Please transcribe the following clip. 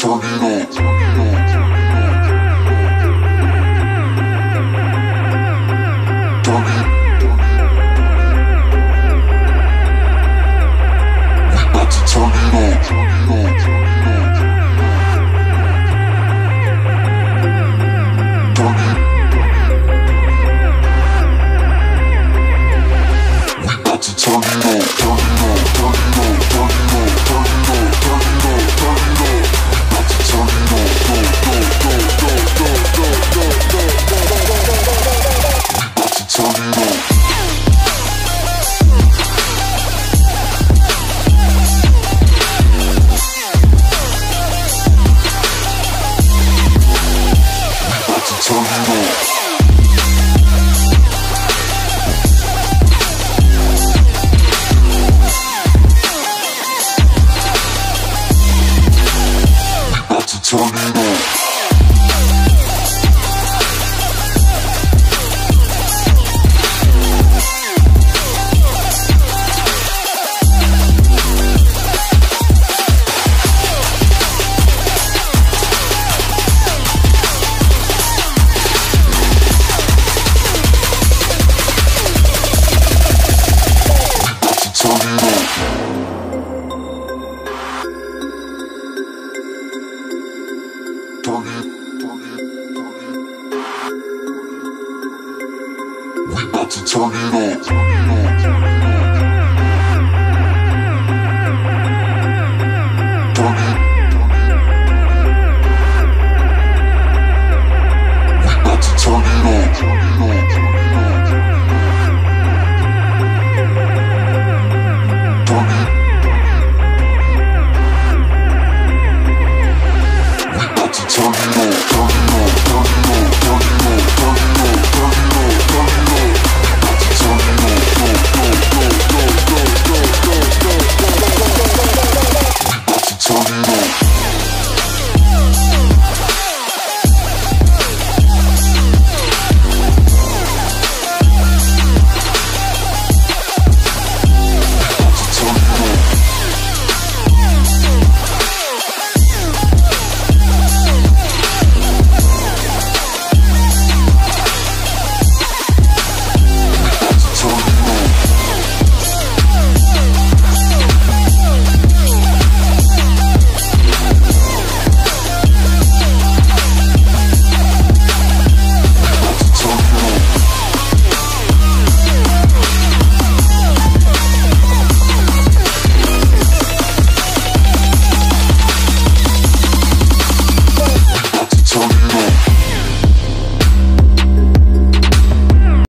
次の。Tell me turn it on.